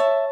you